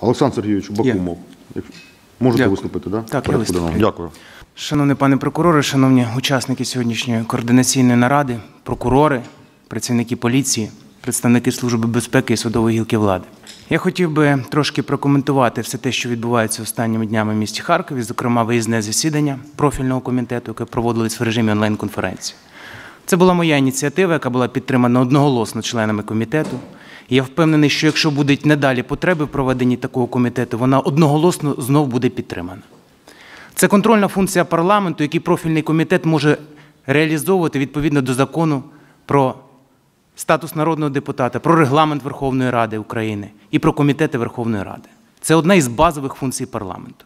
Олександр Сергійович Бакумов. Можете Дякую. виступити, да? Так, денного. Дякую. Шановний пане прокуроре, шановні учасники сьогоднішньої координаційної наради, прокурори, працівники поліції, представники Служби безпеки і судової гілки влади. Я хотів би трошки прокоментувати все те, що відбувається останніми днями в місті Харкові, зокрема виїзне засідання профільного комітету, яке проводилось в режимі онлайн-конференції. Це була моя ініціатива, яка була підтримана одноголосно членами комітету. Я впевнений, що якщо будуть надалі потреби в проведенні такого комітету, вона одноголосно знов буде підтримана. Це контрольна функція парламенту, який профільний комітет може реалізовувати відповідно до закону про статус народного депутата, про регламент Верховної Ради України і про комітети Верховної Ради. Це одна із базових функцій парламенту.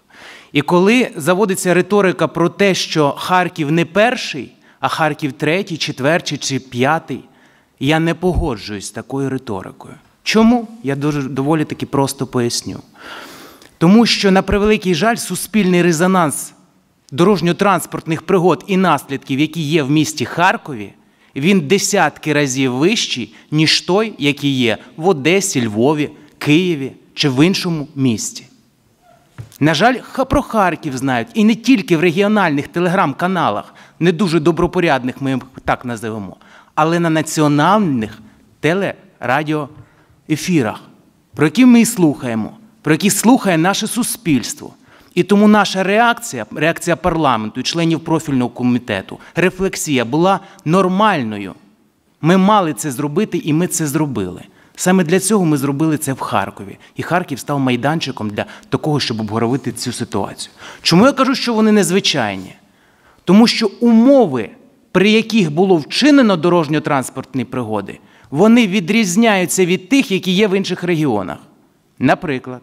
І коли заводиться риторика про те, що Харків не перший, а Харків третій, четвертий чи п'ятий, я не погоджуюсь з такою риторикою. Чому? Я дуже доволі таки просто поясню. Тому що, на превеликий жаль, суспільний резонанс дорожньо-транспортних пригод і наслідків, які є в місті Харкові, він десятки разів вищий, ніж той, який є в Одесі, Львові, Києві чи в іншому місті. На жаль, про Харків знають і не тільки в регіональних телеграм-каналах, не дуже добропорядних, ми їх так називемо, але на національних телерадіоефірах, про які ми і слухаємо, про які слухає наше суспільство. І тому наша реакція, реакція парламенту і членів профільного комітету, рефлексія була нормальною. Ми мали це зробити, і ми це зробили. Саме для цього ми зробили це в Харкові. І Харків став майданчиком для такого, щоб обговорити цю ситуацію. Чому я кажу, що вони незвичайні? Тому що умови, при яких було вчинено дорожньо-транспортні пригоди, вони відрізняються від тих, які є в інших регіонах. Наприклад,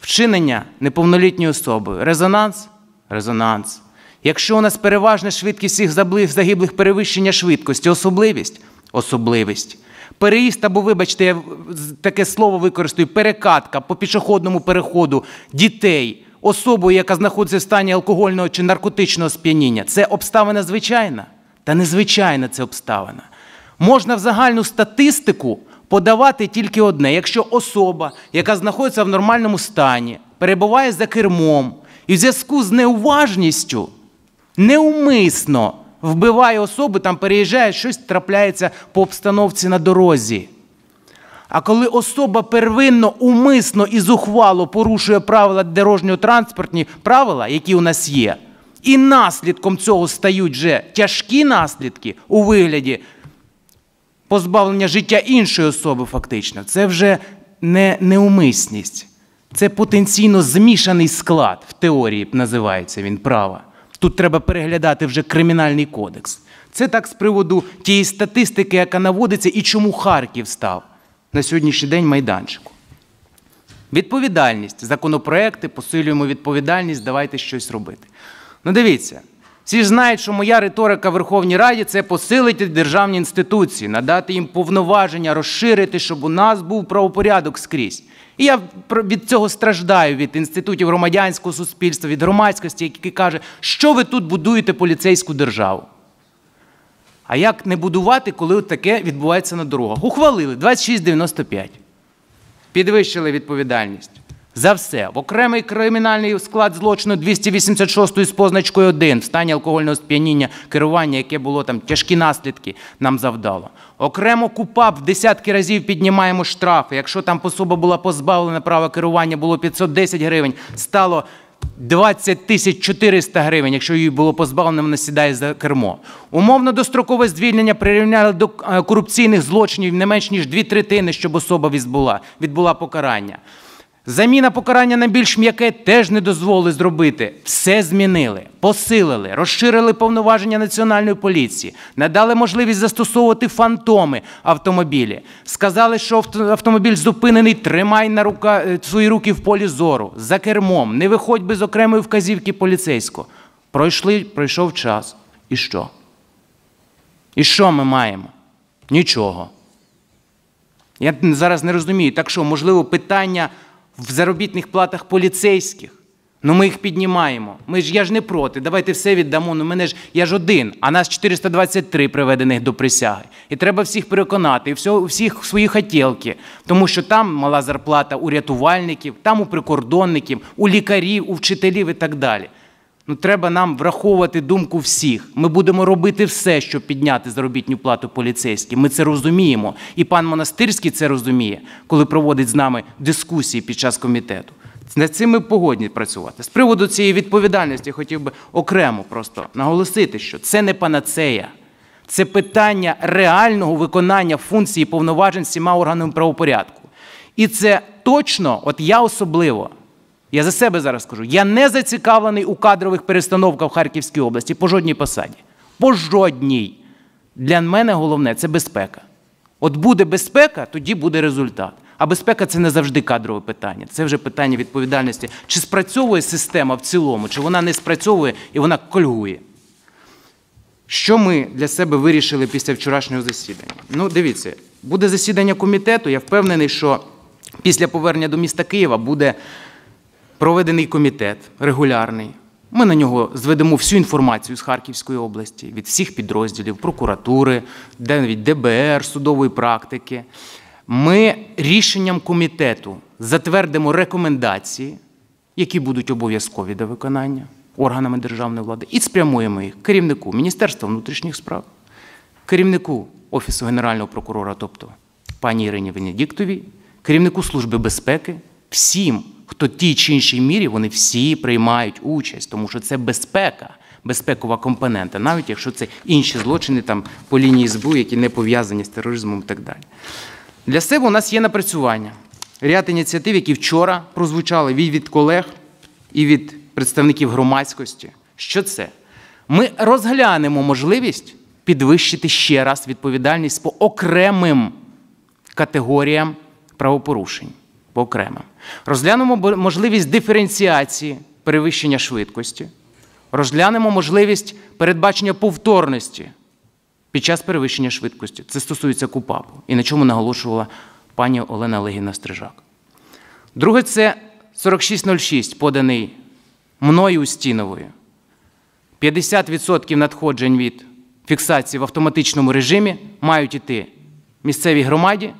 вчинення неповнолітньої особи резонанс резонанс. Якщо у нас переважна швидкість всіх загиблих перевищення швидкості, особливість особливість. Переїзд або, вибачте, я таке слово використаю, перекатка по пішохідному переходу дітей, особою, яка знаходиться в стані алкогольного чи наркотичного сп'яніння. Це обставина звичайна? Та незвичайна це обставина. Можна в загальну статистику подавати тільки одне. Якщо особа, яка знаходиться в нормальному стані, перебуває за кермом і в зв'язку з неуважністю неумисно вбиває особу, там переїжджає, щось трапляється по обстановці на дорозі. А коли особа первинно, умисно і зухвало порушує правила дорожньо-транспортні правила, які у нас є, і наслідком цього стають вже тяжкі наслідки у вигляді позбавлення життя іншої особи, фактично, це вже не неумисність. Це потенційно змішаний склад в теорії називається він права. Тут треба переглядати вже кримінальний кодекс. Це так з приводу тієї статистики, яка наводиться, і чому Харків став на сьогоднішній день майданчику. Відповідальність. Законопроекти, посилюємо відповідальність, давайте щось робити. Ну дивіться, всі ж знають, що моя риторика в Верховній Раді це посилити державні інституції, надати їм повноваження, розширити, щоб у нас був правопорядок скрізь. І я від цього страждаю від інститутів громадянського суспільства, від громадськості, які каже, що ви тут будуєте поліцейську державу. А як не будувати, коли таке відбувається на дорогах? Ухвалили 2695 підвищили відповідальність за все. В окремий кримінальний склад злочину 286 з позначкою 1 в стані алкогольного сп'яніння керування, яке було там тяжкі наслідки нам завдало. Окремо КУПАП в десятки разів піднімаємо штрафи. Якщо там особа була позбавлена права керування, було 510 гривень, стало 20 тисяч 400 гривень, якщо її було позбавлено, вона сідає за кермо. Умовно дострокове звільнення прирівняли до е, корупційних злочинів не менш ніж дві третини, щоб особа відбула, відбула покарання. Заміна покарання на більш м'яке теж не дозволили зробити. Все змінили, посилили, розширили повноваження національної поліції, надали можливість застосовувати фантоми автомобілі. Сказали, що автомобіль зупинений, тримай на рука, е, свої руки в полі зору, за кермом, не виходь без окремої вказівки поліцейського. Пройшли, пройшов час. І що? І що ми маємо? Нічого. Я зараз не розумію, так що, можливо, питання в заробітних платах поліцейських, Ну ми їх піднімаємо. Ми ж я ж не проти. Давайте все віддамо. Ну мене ж я ж один, а нас 423 приведених до присяги. І треба всіх переконати, і все, всіх свої хотілки. Тому що там мала зарплата у рятувальників, там у прикордонників, у лікарів, у вчителів і так далі. Ну, треба нам враховувати думку всіх. Ми будемо робити все, щоб підняти заробітну плату поліцейським. Ми це розуміємо. І пан Монастирський це розуміє, коли проводить з нами дискусії під час комітету. Над цим ми погодні працювати. З приводу цієї відповідальності хотів би окремо просто наголосити, що це не панацея. Це питання реального виконання функцій і повноважень всіма органами правопорядку. І це точно, от я особливо, я за себе зараз скажу, я не зацікавлений у кадрових перестановках в Харківській області по жодній посаді. По жодній. Для мене головне це безпека. От буде безпека, тоді буде результат. А безпека це не завжди кадрове питання. Це вже питання відповідальності. Чи спрацьовує система в цілому, чи вона не спрацьовує і вона кольгує. Що ми для себе вирішили після вчорашнього засідання? Ну, дивіться, буде засідання комітету. Я впевнений, що після повернення до міста Києва буде проведений комітет регулярний. Ми на нього зведемо всю інформацію з Харківської області, від всіх підрозділів, прокуратури, від ДБР, судової практики. Ми рішенням комітету затвердимо рекомендації, які будуть обов'язкові до виконання органами державної влади, і спрямуємо їх керівнику Міністерства внутрішніх справ, керівнику Офісу Генерального прокурора, тобто пані Ірині Венедіктовій, керівнику Служби безпеки, всім, хто в тій чи іншій мірі, вони всі приймають участь, тому що це безпека, безпекова компонента, навіть якщо це інші злочини там, по лінії СБУ, які не пов'язані з тероризмом і так далі. Для себе у нас є напрацювання. Ряд ініціатив, які вчора прозвучали від колег і від представників громадськості. Що це? Ми розглянемо можливість підвищити ще раз відповідальність по окремим категоріям правопорушень. По окремим. Розглянемо можливість диференціації перевищення швидкості. Розглянемо можливість передбачення повторності під час перевищення швидкості. Це стосується КУПАПу. І на чому наголошувала пані Олена Олегівна Стрижак. Друге, це 4606, поданий мною Устіновою. 50% надходжень від фіксації в автоматичному режимі мають йти місцевій громаді,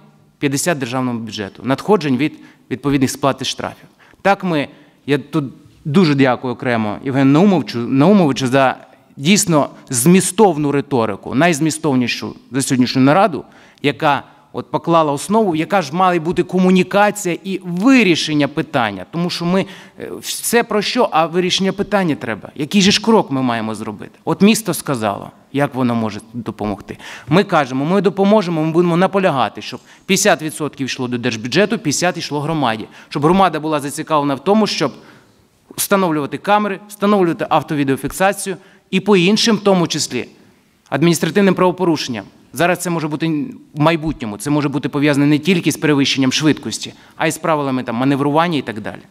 50 державному бюджету. Надходжень від відповідних сплати штрафів. Так ми, я тут дуже дякую окремо Євгену Наумовичу, Наумовичу за дійсно змістовну риторику, найзмістовнішу за сьогоднішню нараду, яка от поклала основу, яка ж має бути комунікація і вирішення питання. Тому що ми е, все про що, а вирішення питання треба. Який же ж крок ми маємо зробити? От місто сказало, як воно може допомогти. Ми кажемо, ми допоможемо, ми будемо наполягати, щоб 50% йшло до держбюджету, 50% йшло громаді, щоб громада була зацікавлена в тому, щоб встановлювати камери, встановлювати автовідеофіксацію і по іншим, в тому числі адміністративним правопорушенням. Зараз це може бути в майбутньому, це може бути пов'язане не тільки з перевищенням швидкості, а й з правилами там, маневрування і так далі.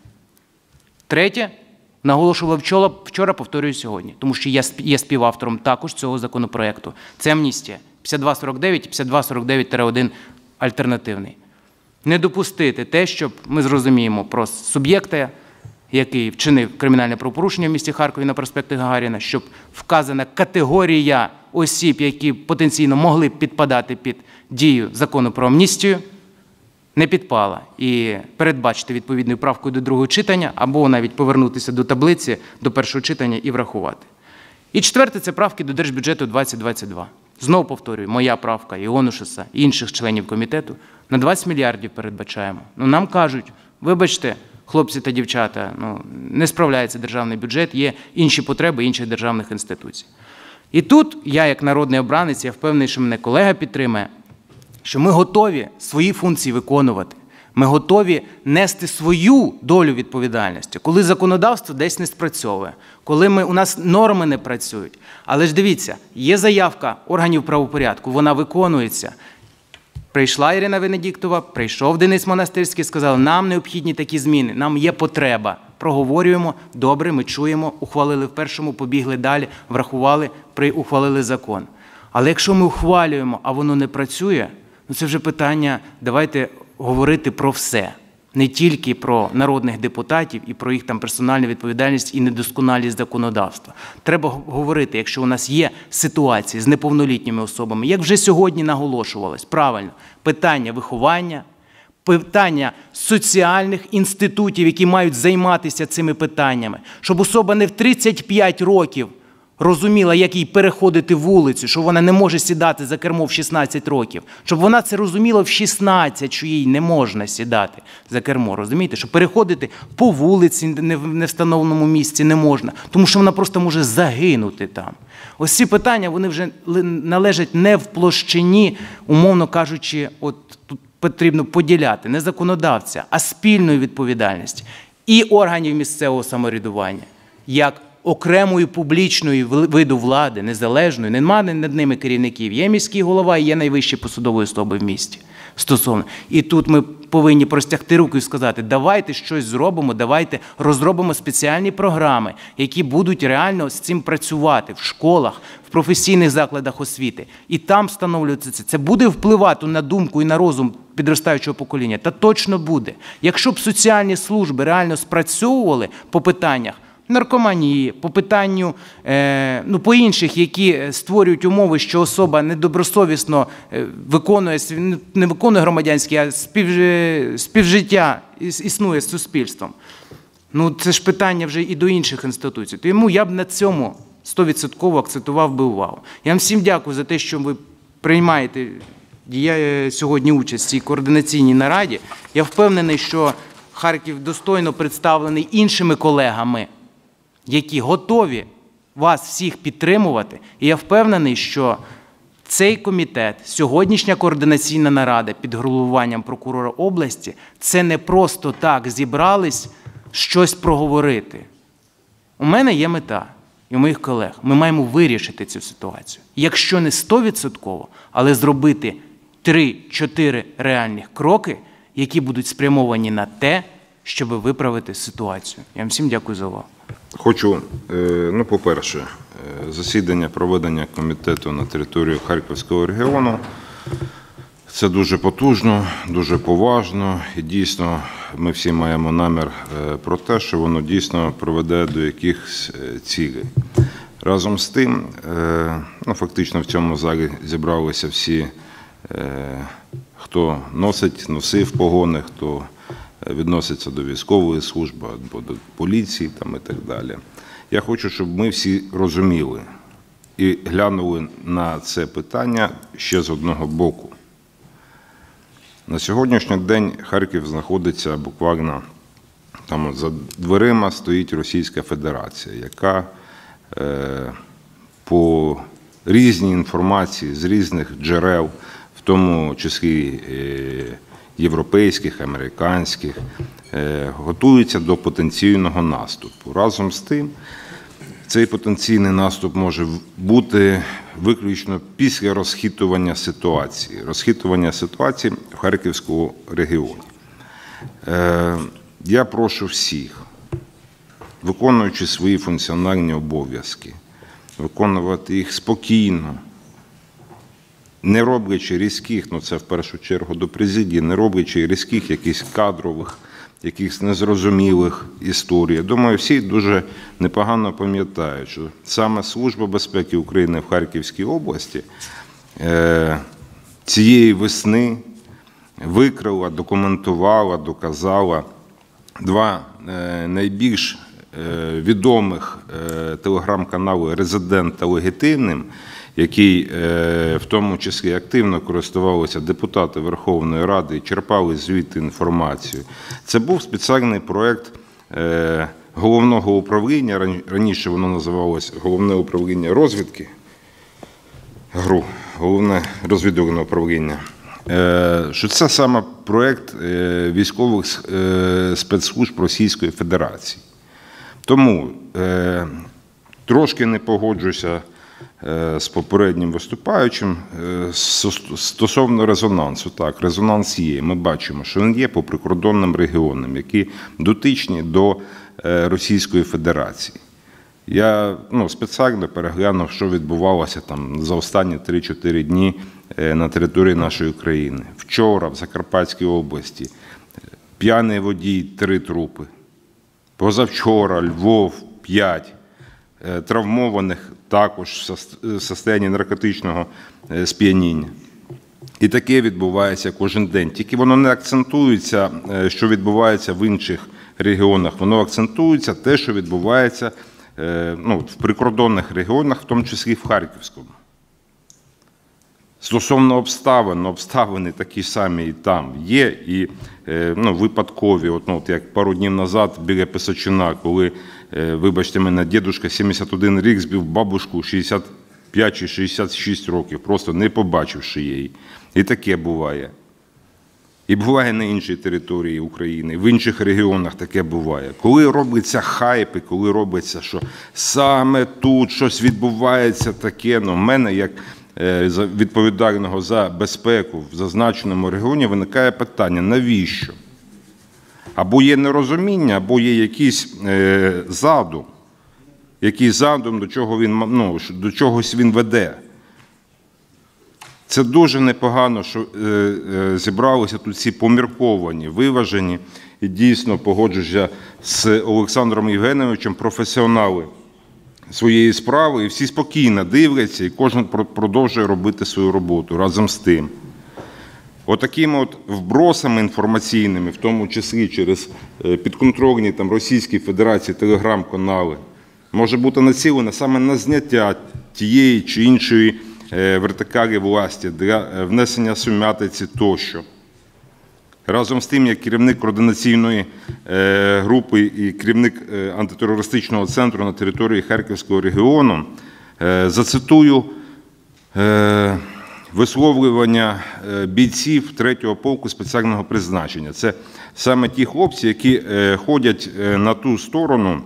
Третє, наголошувала вчора, вчора, повторюю сьогодні, тому що я є співавтором також цього законопроекту. Це амністія 5249 і 5249-1 альтернативний. Не допустити те, щоб ми зрозуміємо про суб'єкта який вчинив кримінальне правопорушення в місті Харкові на проспекті Гагаріна, щоб вказана категорія осіб, які потенційно могли підпадати під дію закону про амністію, не підпала і передбачити відповідною правкою до другого читання, або навіть повернутися до таблиці до першого читання і врахувати. І четверте це правки до держбюджету 2022. Знову повторюю, моя правка Іонушеса і інших членів комітету на 20 мільярдів передбачаємо. Ну нам кажуть, вибачте хлопці та дівчата, ну, не справляється державний бюджет, є інші потреби інших державних інституцій. І тут я, як народний обранець, я впевнений, що мене колега підтримає, що ми готові свої функції виконувати. Ми готові нести свою долю відповідальності, коли законодавство десь не спрацьовує, коли ми, у нас норми не працюють. Але ж дивіться, є заявка органів правопорядку, вона виконується. Прийшла Ірина Венедіктова, прийшов Денис Монастирський, сказав, нам необхідні такі зміни, нам є потреба. Проговорюємо, добре, ми чуємо, ухвалили в першому, побігли далі, врахували, ухвалили закон. Але якщо ми ухвалюємо, а воно не працює, ну це вже питання, давайте говорити про все. Не тільки про народних депутатів і про їх там персональну відповідальність і недосконалість законодавства. Треба говорити, якщо у нас є ситуації з неповнолітніми особами, як вже сьогодні наголошувалось, правильно, питання виховання, питання соціальних інститутів, які мають займатися цими питаннями, щоб особа не в 35 років розуміла, як їй переходити вулицю, що вона не може сідати за кермо в 16 років, щоб вона це розуміла в 16, що їй не можна сідати за кермо. Розумієте, що переходити по вулиці не в невстановленому місці не можна, тому що вона просто може загинути там. Ось ці питання вони вже належать не в площині, умовно кажучи, от тут потрібно поділяти не законодавця, а спільної відповідальності і органів місцевого самоврядування, як окремої публічної виду влади, незалежної, немає над ними керівників. Є міський голова і є найвищі посадові особи в місті. Стосовно. І тут ми повинні простягти руку і сказати, давайте щось зробимо, давайте розробимо спеціальні програми, які будуть реально з цим працювати в школах, в професійних закладах освіти. І там встановлюється це. Це буде впливати на думку і на розум підростаючого покоління? Та точно буде. Якщо б соціальні служби реально спрацьовували по питаннях наркоманії, по питанню, е, ну, по інших, які е, створюють умови, що особа недобросовісно е, виконує не- виконує громадянське, а спів, співжиття існує з суспільством. Ну, це ж питання вже і до інших інституцій. Тому я б на цьому 100% акцентував би увагу. Я вам всім дякую за те, що ви приймаєте е, сьогодні участь в цій координаційній нараді. Я впевнений, що Харків достойно представлений іншими колегами, які готові вас всіх підтримувати. І я впевнений, що цей комітет, сьогоднішня координаційна нарада під головуванням прокурора області, це не просто так зібрались щось проговорити. У мене є мета і у моїх колег. Ми маємо вирішити цю ситуацію. Якщо не 100%, але зробити 3-4 реальних кроки, які будуть спрямовані на те, щоб виправити ситуацію. Я вам всім дякую за увагу. Хочу, е, ну, по-перше, е, засідання проведення комітету на території Харківського регіону. Це дуже потужно, дуже поважно, і дійсно ми всі маємо намір е, про те, що воно дійсно приведе до якихось цілей. Разом з тим, ну, фактично в цьому залі зібралися всі, хто носить, носив погони, хто відноситься до військової служби або до поліції там, і так далі. Я хочу, щоб ми всі розуміли і глянули на це питання ще з одного боку. На сьогоднішній день Харків знаходиться буквально там за дверима стоїть Російська Федерація, яка е, по різній інформації з різних джерел, в тому числі е, європейських, американських, е, готується до потенційного наступу. Разом з тим, цей потенційний наступ може бути виключно після розхитування ситуації, розхитування ситуації в Харківському регіоні. Е, Я прошу всіх, виконуючи свої функціональні обов'язки, виконувати їх спокійно, не роблячи різких, ну це в першу чергу до президії, не роблячи різких якихось кадрових, якихось незрозумілих історій. Я думаю, всі дуже непогано пам'ятають, що саме Служба безпеки України в Харківській області е, цієї весни викрила, документувала, доказала два е, найбільш відомих е, телеграм-канали Резидент та Легітимним, який е, в тому числі активно користувалися депутати Верховної Ради і черпали звідти інформацію. Це був спеціальний проєкт е, головного управління. Раніше воно називалось Головне управління розвідки. ГРУ, головне розвідувальне управління. Е, Що це саме проєкт е, військових е, спецслужб Російської Федерації. Тому е, трошки не погоджуся е, з попереднім виступаючим е, стосовно резонансу. Так, резонанс є. Ми бачимо, що він є по прикордонним регіонам, які дотичні до е, Російської Федерації. Я ну, спеціально переглянув, що відбувалося там за останні 3-4 дні на території нашої країни. Вчора в Закарпатській області п'яний водій три трупи. Позавчора Львов 5 е, травмованих також в сос- состоянні наркотичного е, сп'яніння. І таке відбувається кожен день. Тільки воно не акцентується, е, що відбувається в інших регіонах. Воно акцентується те, що відбувається е, ну, в прикордонних регіонах, в тому числі в Харківському. Стосовно обставин, ну, обставини такі самі і там є, і е, ну, випадкові, от, ну, от як пару днів назад біля Писачина, коли, е, вибачте мене, дідушка 71 рік збив бабушку 65 чи 66 років, просто не побачивши її. І таке буває. І буває на іншій території України, в інших регіонах таке буває. Коли робиться хайп, і коли робиться, що саме тут щось відбувається таке, ну, в мене, як відповідального за безпеку в зазначеному регіоні, виникає питання: навіщо? Або є нерозуміння, або є якийсь е, задум, який задум, до чого він ну, до чогось він веде. Це дуже непогано, що е, е, зібралися тут ці помірковані, виважені і дійсно погоджуюся з Олександром Євгеновичем, професіонали своєї справи, і всі спокійно дивляться, і кожен продовжує робити свою роботу разом з тим. Отакими от вбросами інформаційними, в тому числі через е, підконтрольні там, Російській Федерації телеграм-канали, може бути націлена саме на зняття тієї чи іншої е, вертикалі власті для е, внесення сумятиці тощо. Разом з тим, як керівник координаційної е, групи і керівник е, антитерористичного центру на території Харківського регіону, е, зацитую висловлювання бійців 3-го полку спеціального призначення. Це саме ті хлопці, які ходять на ту сторону,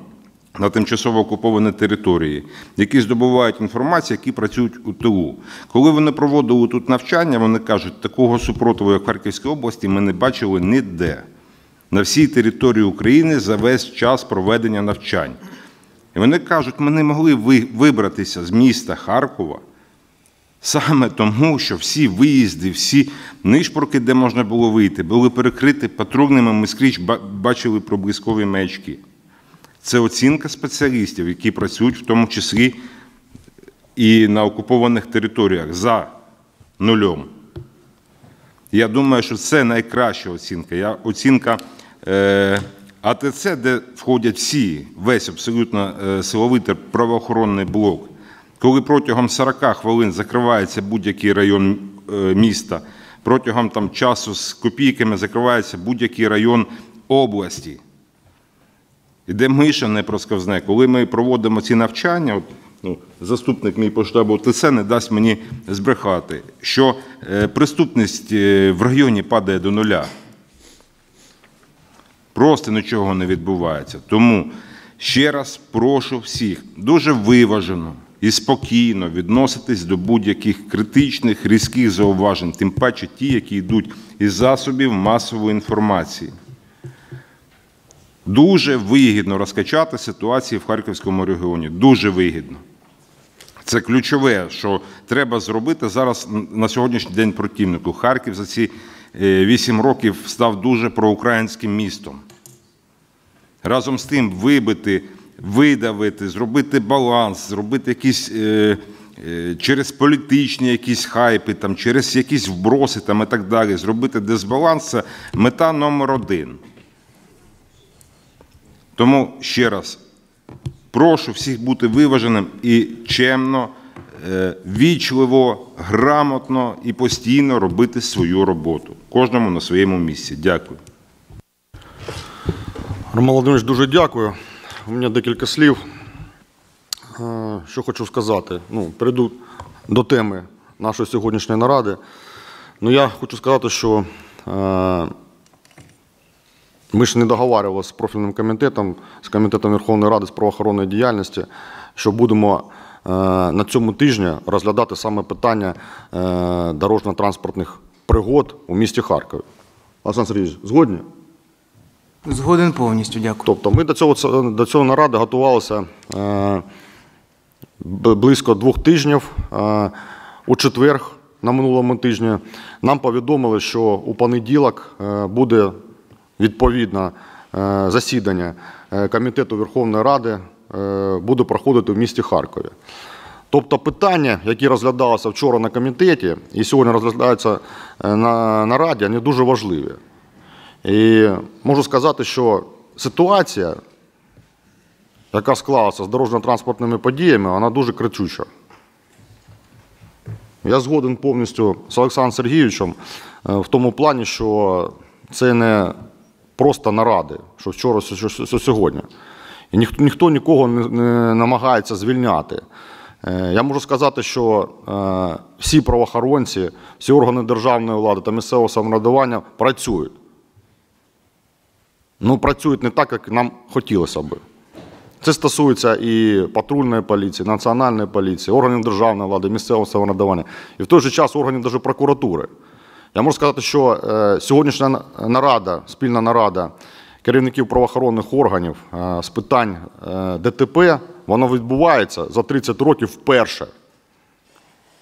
на тимчасово окупованій території, які здобувають інформацію, які працюють у тилу. Коли вони проводили тут навчання, вони кажуть, такого супротиву, як в Харківській області, ми не бачили ніде. На всій території України за весь час проведення навчань. І вони кажуть, ми не могли вибратися з міста Харкова саме тому, що всі виїзди, всі нишпорки, де можна було вийти, були перекриті патрульними, ми скрізь бачили проблискові маячки. Це оцінка спеціалістів, які працюють в тому числі і на окупованих територіях за нульом. Я думаю, що це найкраща оцінка. Я, оцінка е, АТЦ, де входять всі, весь абсолютно е, силовий правоохоронний блок. Коли протягом 40 хвилин закривається будь-який район е, міста, протягом там, часу з копійками закривається будь-який район області. Іде миша не просковзне. Коли ми проводимо ці навчання, от, ну, заступник мій по штабу ТЦ не дасть мені збрехати, що е, преступність е, в районі падає до нуля. Просто нічого не відбувається. Тому ще раз прошу всіх дуже виважено і спокійно відноситись до будь-яких критичних, різких зауважень, тим паче ті, які йдуть із засобів масової інформації. Дуже вигідно розкачати ситуацію в Харківському регіоні. Дуже вигідно. Це ключове, що треба зробити зараз на сьогоднішній день противнику. Харків за ці е, вісім років став дуже проукраїнським містом. Разом з тим вибити, видавити, зробити баланс, зробити якісь е, е, через політичні якісь хайпи, там, через якісь вброси там, і так далі, зробити дисбаланс це мета номер один. Тому ще раз прошу всіх бути виваженим і чемно, е, вічливо, грамотно і постійно робити свою роботу. Кожному на своєму місці. Дякую. Роман Володимирович, дуже дякую. У мене декілька слів. Е, Що хочу сказати. Ну, перейду до теми нашої сьогоднішньої наради. Ну, я хочу сказати, що е, ми ж не договарювалися з профільним комітетом, з комітетом Верховної Ради з правоохоронної діяльності, що будемо е, на цьому тижні розглядати саме питання е, дорожньо-транспортних пригод у місті Харкові. Олександр Сергійович, згодні? Згоден повністю, дякую. Тобто ми до цього, до цього наради готувалися е, близько двох тижнів. У четвер на минулому тижні нам повідомили, що у понеділок буде відповідно е, засідання е, Комітету Верховної Ради е, буде проходити в місті Харкові. Тобто питання, які розглядалися вчора на комітеті і сьогодні розглядаються е, на, на Раді, вони дуже важливі. І можу сказати, що ситуація, яка склалася з дорожньо-транспортними подіями, вона дуже кричуща. Я згоден повністю з Олександром Сергійовичем в тому плані, що це не просто наради, що вчора, що, сьогодні. І ніхто, ніхто нікого не, не намагається звільняти. Е, Я можу сказати, що е, всі правоохоронці, всі органи державної влади та місцевого самоврядування працюють. Ну, працюють не так, як нам хотілося би. Це стосується і патрульної поліції, національної поліції, органів державної влади, місцевого самоврядування, і в той же час органів даже прокуратури. Я можу сказати, що е, сьогоднішня нарада, спільна нарада керівників правоохоронних органів е, з питань е, ДТП, воно відбувається за 30 років вперше.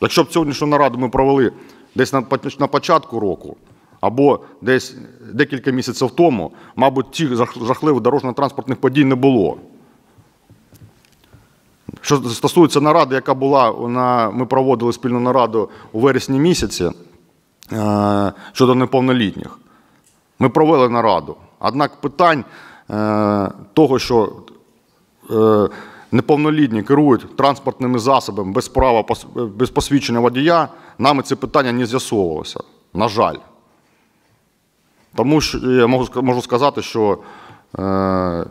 Якщо б сьогоднішню нараду ми провели десь на, початку року, або десь декілька місяців тому, мабуть, тих жахливих дорожньо-транспортних подій не було. Що стосується наради, яка була на ми проводили спільну нараду у вересні місяці щодо неповнолітніх. Ми провели нараду. Однак питань е, того, що е, неповнолітні керують транспортними засобами без права без посвідчення водія, нами це питання не з'ясовувалося. На жаль. Тому що я можу, сказати, що е,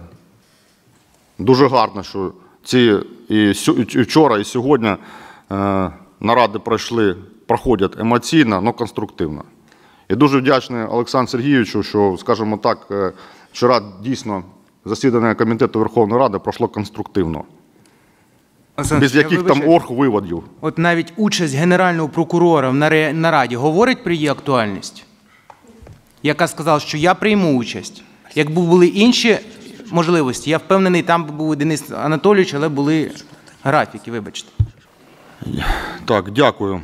дуже гарно, що ці і, вчора, і сьогодні е, наради пройшли, проходять емоційно, але конструктивно. І дуже вдячний Олександру Сергійовичу, що, скажімо так, е, вчора дійсно засідання Комітету Верховної Ради пройшло конструктивно. Олександр, Без я яких там орг виводів. От навіть участь генерального прокурора в нараді говорить про її актуальність, яка сказала, що я прийму участь. Якби були інші можливості, я впевнений, там був Денис Анатолійович, але були графіки, вибачте. Так, дякую.